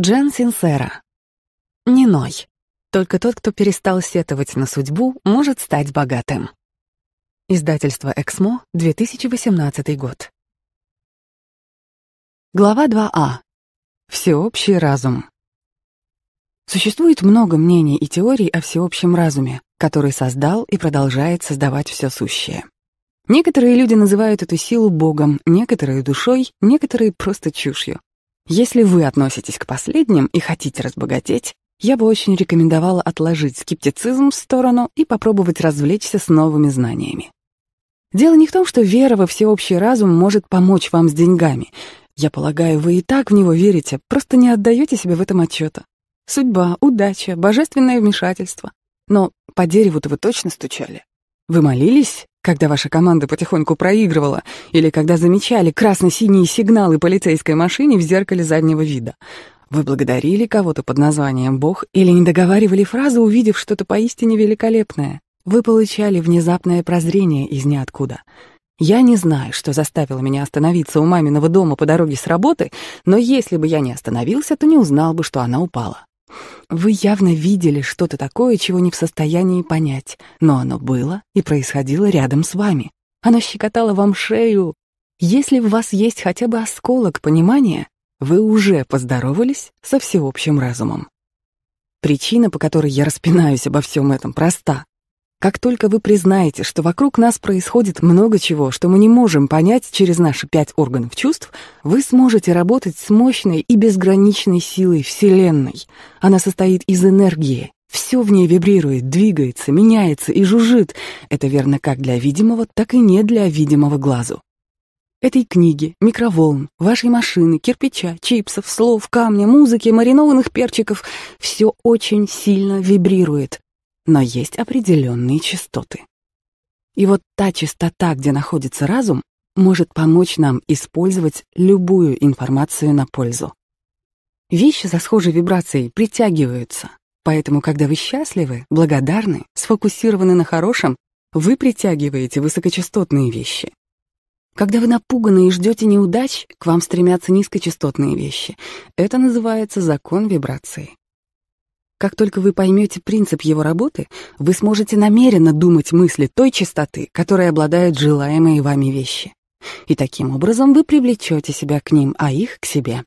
Джен Синсера. Не ной. Только тот, кто перестал сетовать на судьбу, может стать богатым. Издательство «Эксмо», 2018 год. Глава 2а. Всеобщий разум. Существует много мнений и теорий о всеобщем разуме, который создал и продолжает создавать все сущее. Некоторые люди называют эту силу Богом, некоторые — душой, некоторые — просто чушью. Если вы относитесь к последним и хотите разбогатеть, я бы очень рекомендовала отложить скептицизм в сторону и попробовать развлечься с новыми знаниями. Дело не в том, что вера во всеобщий разум может помочь вам с деньгами. Я полагаю, вы и так в него верите, просто не отдаете себе в этом отчета. Судьба, удача, божественное вмешательство. Но по дереву-то вы точно стучали. Вы молились, когда ваша команда потихоньку проигрывала, или когда замечали красно-синие сигналы полицейской машине в зеркале заднего вида. Вы благодарили кого-то под названием «Бог» или не договаривали фразу, увидев что-то поистине великолепное. Вы получали внезапное прозрение из ниоткуда. Я не знаю, что заставило меня остановиться у маминого дома по дороге с работы, но если бы я не остановился, то не узнал бы, что она упала. Вы явно видели что-то такое, чего не в состоянии понять, но оно было и происходило рядом с вами. Оно щекотало вам шею. Если в вас есть хотя бы осколок понимания, вы уже поздоровались со всеобщим разумом. Причина, по которой я распинаюсь обо всем этом, проста. Как только вы признаете, что вокруг нас происходит много чего, что мы не можем понять через наши пять органов чувств, вы сможете работать с мощной и безграничной силой Вселенной. Она состоит из энергии. Все в ней вибрирует, двигается, меняется и жужжит. Это верно как для видимого, так и не для видимого глазу. Этой книги, микроволн, вашей машины, кирпича, чипсов, слов, камня, музыки, маринованных перчиков — все очень сильно вибрирует, но есть определенные частоты. И вот та частота, где находится разум, может помочь нам использовать любую информацию на пользу. Вещи со схожей вибрацией притягиваются, поэтому, когда вы счастливы, благодарны, сфокусированы на хорошем, вы притягиваете высокочастотные вещи. Когда вы напуганы и ждете неудач, к вам стремятся низкочастотные вещи. Это называется закон вибрации. Как только вы поймете принцип его работы, вы сможете намеренно думать мысли той частоты, которой обладают желаемые вами вещи. И таким образом вы привлечете себя к ним, а их к себе.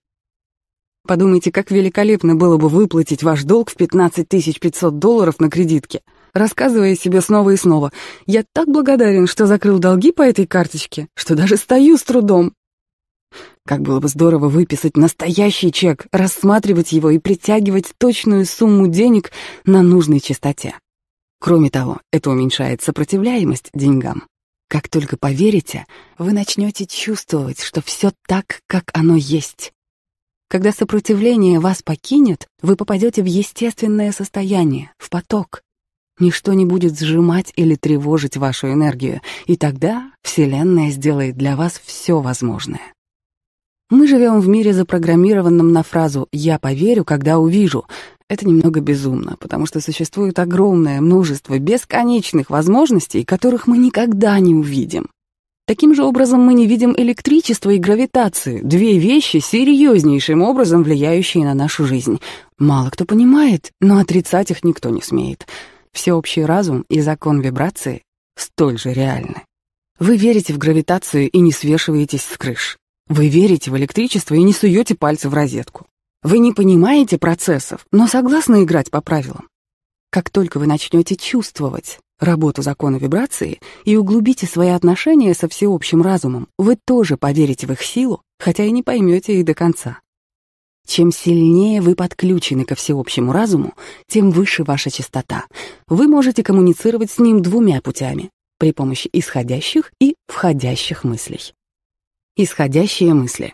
Подумайте, как великолепно было бы выплатить ваш долг в 15 500 долларов на кредитке, рассказывая себе снова и снова. «Я так благодарен, что закрыл долги по этой карточке, что даже стою с трудом. Как было бы здорово выписать настоящий чек, рассматривать его и притягивать точную сумму денег на нужной частоте. Кроме того, это уменьшает сопротивляемость деньгам. Как только поверите, вы начнете чувствовать, что все так, как оно есть. Когда сопротивление вас покинет, вы попадете в естественное состояние, в поток. Ничто не будет сжимать или тревожить вашу энергию, и тогда Вселенная сделает для вас все возможное. Мы живем в мире, запрограммированном на фразу «я поверю, когда увижу». Это немного безумно, потому что существует огромное множество бесконечных возможностей, которых мы никогда не увидим. Таким же образом мы не видим электричество и гравитацию, две вещи, серьезнейшим образом влияющие на нашу жизнь. Мало кто понимает, но отрицать их никто не смеет. Всеобщий разум и закон вибрации столь же реальны. Вы верите в гравитацию и не свешиваетесь с крыш. Вы верите в электричество и не суете пальцы в розетку. Вы не понимаете процессов, но согласны играть по правилам. Как только вы начнете чувствовать работу закона вибрации и углубите свои отношения со всеобщим разумом, вы тоже поверите в их силу, хотя и не поймете их до конца. Чем сильнее вы подключены ко всеобщему разуму, тем выше ваша частота. Вы можете коммуницировать с ним двумя путями — при помощи исходящих и входящих мыслей. Исходящие мысли.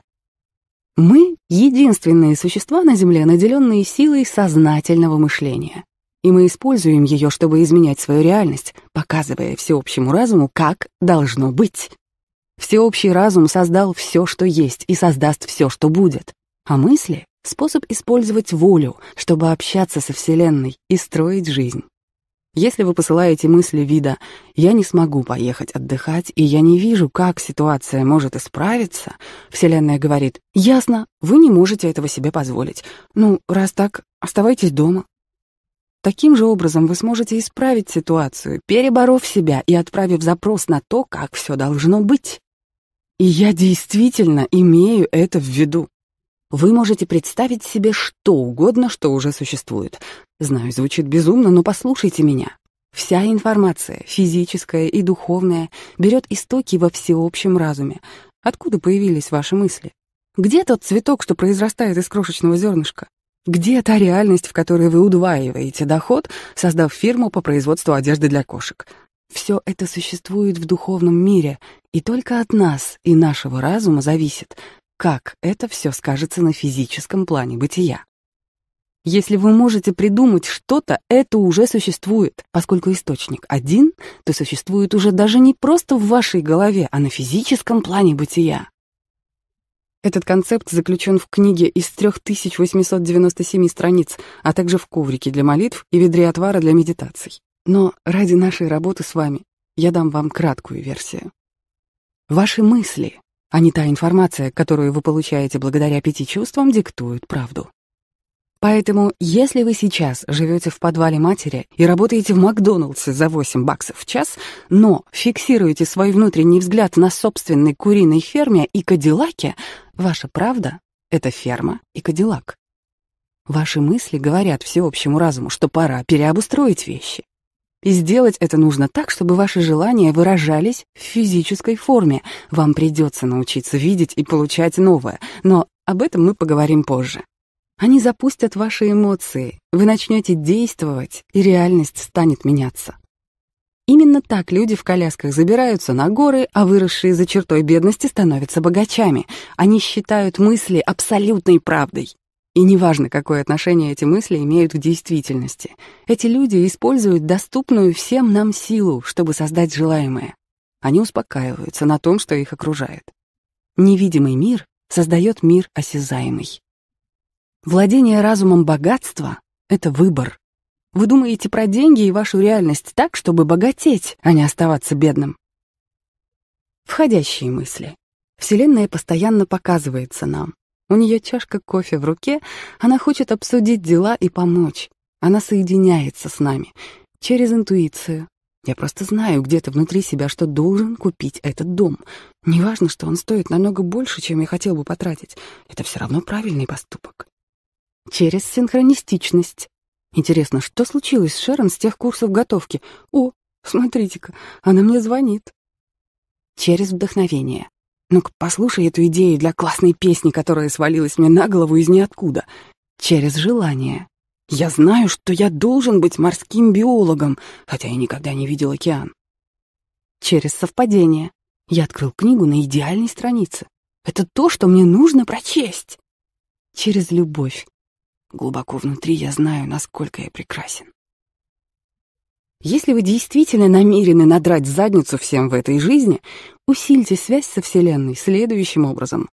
Мы — единственные существа на Земле, наделенные силой сознательного мышления. И мы используем ее, чтобы изменять свою реальность, показывая всеобщему разуму, как должно быть. Всеобщий разум создал все, что есть, и создаст все, что будет. А мысли — способ использовать волю, чтобы общаться со Вселенной и строить жизнь. Если вы посылаете мысли вида «я не смогу поехать отдыхать, и я не вижу, как ситуация может исправиться», Вселенная говорит «ясно, вы не можете этого себе позволить. Ну, раз так, оставайтесь дома». Таким же образом вы сможете исправить ситуацию, переборов себя и отправив запрос на то, как все должно быть. И я действительно имею это в виду. Вы можете представить себе что угодно, что уже существует. Знаю, звучит безумно, но послушайте меня. Вся информация, физическая и духовная, берет истоки во всеобщем разуме. Откуда появились ваши мысли? Где тот цветок, что произрастает из крошечного зернышка? Где та реальность, в которой вы удваиваете доход, создав фирму по производству одежды для кошек? Все это существует в духовном мире, и только от нас и нашего разума зависит, как это все скажется на физическом плане бытия. Если вы можете придумать что-то, это уже существует. Поскольку источник один, то существует уже даже не просто в вашей голове, а на физическом плане бытия. Этот концепт заключен в книге из 3897 страниц, а также в коврике для молитв и ведре отвара для медитаций. Но ради нашей работы с вами я дам вам краткую версию. Ваши мысли а не та информация, которую вы получаете благодаря пяти чувствам, диктует правду. Поэтому, если вы сейчас живете в подвале матери и работаете в Макдоналдсе за 8 баксов в час, но фиксируете свой внутренний взгляд на собственной куриной ферме и кадиллаке, ваша правда — это ферма и кадиллак. Ваши мысли говорят всеобщему разуму, что пора переобустроить вещи. И сделать это нужно так, чтобы ваши желания выражались в физической форме. Вам придется научиться видеть и получать новое, но об этом мы поговорим позже. Они запустят ваши эмоции, вы начнете действовать, и реальность станет меняться. Именно так люди в колясках забираются на горы, а выросшие за чертой бедности становятся богачами. Они считают мысли абсолютной правдой. И неважно, какое отношение эти мысли имеют к действительности. Эти люди используют доступную всем нам силу, чтобы создать желаемое. Они успокаиваются на том, что их окружает. Невидимый мир создает мир осязаемый. Владение разумом богатства — это выбор. Вы думаете про деньги и вашу реальность так, чтобы богатеть, а не оставаться бедным. Входящие мысли. Вселенная постоянно показывается нам, у нее чашка кофе в руке, она хочет обсудить дела и помочь. Она соединяется с нами через интуицию. Я просто знаю где-то внутри себя, что должен купить этот дом. Неважно, что он стоит намного больше, чем я хотел бы потратить. Это все равно правильный поступок. Через синхронистичность. Интересно, что случилось с Шерон с тех курсов готовки? О, смотрите-ка, она мне звонит. Через вдохновение. Ну-ка, послушай эту идею для классной песни, которая свалилась мне на голову из ниоткуда. Через желание. Я знаю, что я должен быть морским биологом, хотя я никогда не видел океан. Через совпадение. Я открыл книгу на идеальной странице. Это то, что мне нужно прочесть. Через любовь. Глубоко внутри я знаю, насколько я прекрасен. Если вы действительно намерены надрать задницу всем в этой жизни, усильте связь со Вселенной следующим образом.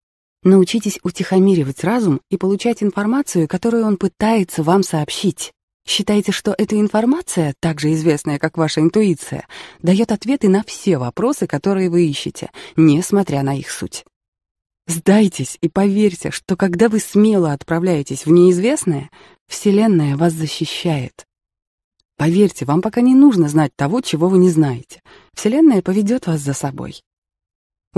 Научитесь утихомиривать разум и получать информацию, которую он пытается вам сообщить. Считайте, что эта информация, также известная как ваша интуиция, дает ответы на все вопросы, которые вы ищете, несмотря на их суть. Сдайтесь и поверьте, что когда вы смело отправляетесь в неизвестное, Вселенная вас защищает. Поверьте, вам пока не нужно знать того, чего вы не знаете. Вселенная поведет вас за собой.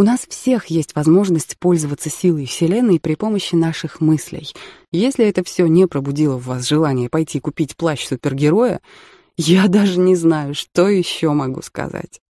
У нас всех есть возможность пользоваться силой Вселенной при помощи наших мыслей. Если это все не пробудило в вас желание пойти купить плащ супергероя, я даже не знаю, что еще могу сказать.